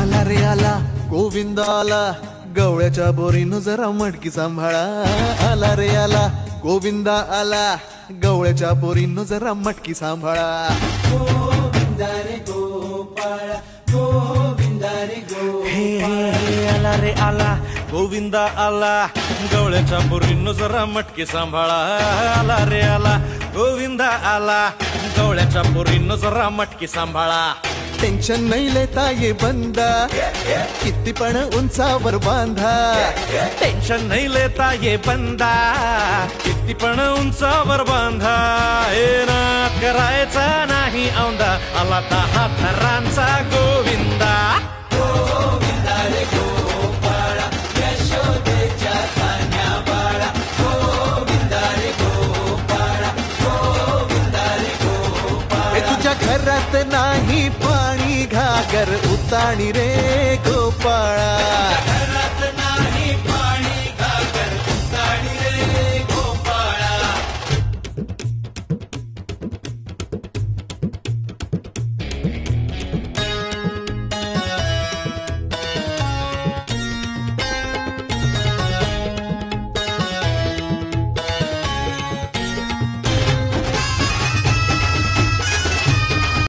आला रे आला गोविंद आला गवळ्याच्या बोरीनं जरा मटकी सांभाळा. आला रे आला गोविंद आला. गवळ्याच्या बोरीनं जरा मटकी सांभाळा. हे आला रे आला गोविंदा आला. गवळ्याच्या बोरीनं जरा मटके सांभाळा. आला रे आला गोविंदा आला. गवळ्याच्या बोरीनं जरा मटके सांभाळा. टेन्शन नाही लेता ये बंदा. किती पण उंचावर बांधा. टेन्शन नाही लेता ये बंदा. किती पण उंचावर बांधा. हे ना करायचा नाही औंदा आला दहा आमच्या घरात नाही पाणी घागर उताणी रे.